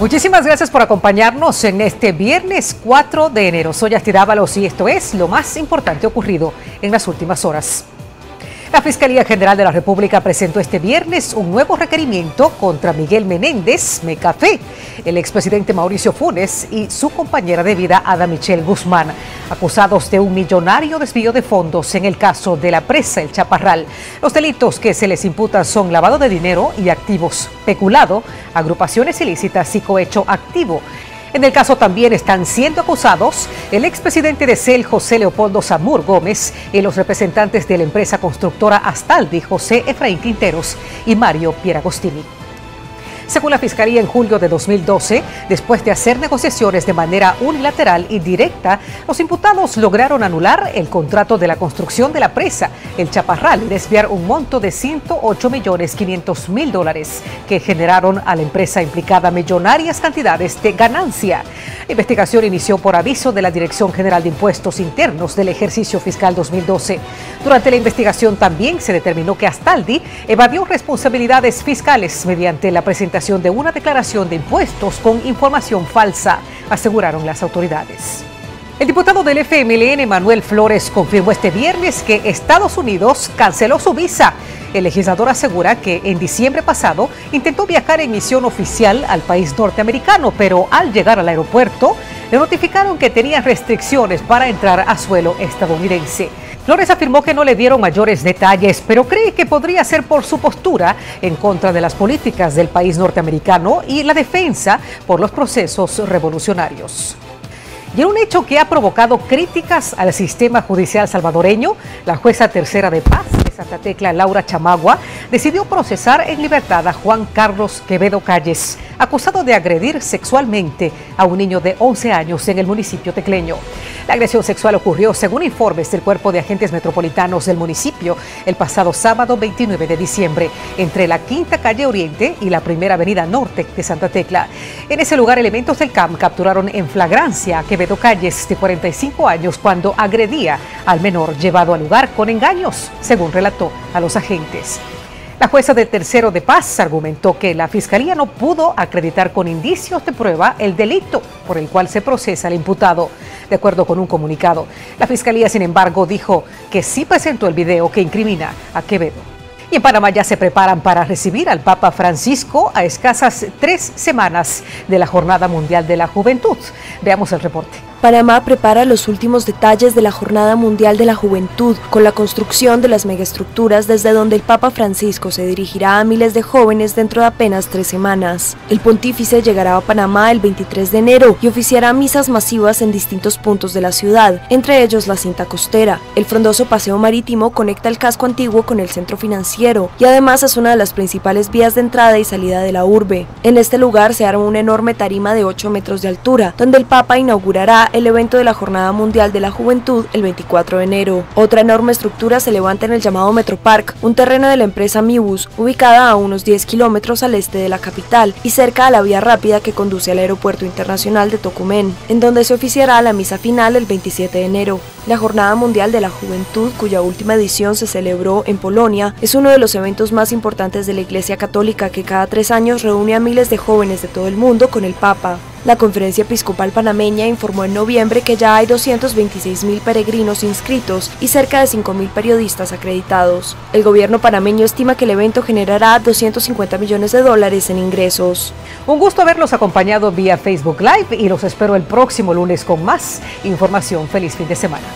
Muchísimas gracias por acompañarnos en este viernes 4 de enero. Soy Astirábalos y esto es lo más importante ocurrido en las últimas horas. La Fiscalía General de la República presentó este viernes un nuevo requerimiento contra Miguel Menéndez Mecafé, el expresidente Mauricio Funes y su compañera de vida Ada Michelle Guzmán, acusados de un millonario desvío de fondos en el caso de la presa El Chaparral. Los delitos que se les imputan son lavado de dinero y activos, peculado, agrupaciones ilícitas y cohecho activo. En el caso también están siendo acusados el expresidente de CEL, José Leopoldo Zamur Gómez, y los representantes de la empresa constructora Astaldi, José Efraín Quinteros y Mario Pieragostini. Según la Fiscalía, en julio de 2012, después de hacer negociaciones de manera unilateral y directa, los imputados lograron anular el contrato de la construcción de la presa, el Chaparral, y desviar un monto de 108 millones 500 mil dólares que generaron a la empresa implicada millonarias cantidades de ganancia. La investigación inició por aviso de la Dirección General de Impuestos Internos del ejercicio fiscal 2012. Durante la investigación también se determinó que Astaldi evadió responsabilidades fiscales mediante la presentación de una declaración de impuestos con información falsa, aseguraron las autoridades. El diputado del FMLN, Manuel Flores, confirmó este viernes que Estados Unidos canceló su visa. El legislador asegura que en diciembre pasado intentó viajar en misión oficial al país norteamericano, pero al llegar al aeropuerto le notificaron que tenía restricciones para entrar a suelo estadounidense. Flores afirmó que no le dieron mayores detalles, pero cree que podría ser por su postura en contra de las políticas del país norteamericano y la defensa por los procesos revolucionarios. Y en un hecho que ha provocado críticas al sistema judicial salvadoreño, la jueza tercera de paz de Santa Tecla, Laura Chamagua, decidió procesar en libertad a Juan Carlos Quevedo Calles, acusado de agredir sexualmente a un niño de 11 años en el municipio tecleño. La agresión sexual ocurrió, según informes del Cuerpo de Agentes Metropolitanos del municipio, el pasado sábado 29 de diciembre, entre la Quinta Calle Oriente y la Primera Avenida Norte de Santa Tecla. En ese lugar, elementos del CAM capturaron en flagrancia a Quevedo Calles, de 45 años, cuando agredía al menor llevado al lugar con engaños, según relató a los agentes. La jueza del tercero de paz argumentó que la fiscalía no pudo acreditar con indicios de prueba el delito por el cual se procesa al imputado. De acuerdo con un comunicado, la fiscalía, sin embargo, dijo que sí presentó el video que incrimina a Quevedo. Y en Panamá ya se preparan para recibir al Papa Francisco a escasas tres semanas de la Jornada Mundial de la Juventud. Veamos el reporte. Panamá prepara los últimos detalles de la Jornada Mundial de la Juventud con la construcción de las megaestructuras desde donde el Papa Francisco se dirigirá a miles de jóvenes dentro de apenas tres semanas. El pontífice llegará a Panamá el 23 de enero y oficiará misas masivas en distintos puntos de la ciudad, entre ellos la cinta costera. El frondoso paseo marítimo conecta el casco antiguo con el centro financiero y además es una de las principales vías de entrada y salida de la urbe. En este lugar se arma una enorme tarima de 8 metros de altura, donde el Papa inaugurará el evento de la Jornada Mundial de la Juventud el 24 de enero. Otra enorme estructura se levanta en el llamado Metropark, un terreno de la empresa Mibus, ubicada a unos 10 kilómetros al este de la capital y cerca a la vía rápida que conduce al Aeropuerto Internacional de Tocumen, en donde se oficiará la misa final el 27 de enero. La Jornada Mundial de la Juventud, cuya última edición se celebró en Polonia, es uno de los eventos más importantes de la Iglesia Católica que cada tres años reúne a miles de jóvenes de todo el mundo con el Papa. La Conferencia Episcopal Panameña informó en noviembre que ya hay 226 mil peregrinos inscritos y cerca de 5 mil periodistas acreditados. El gobierno panameño estima que el evento generará 250 millones de dólares en ingresos. Un gusto haberlos acompañado vía Facebook Live y los espero el próximo lunes con más información. Feliz fin de semana.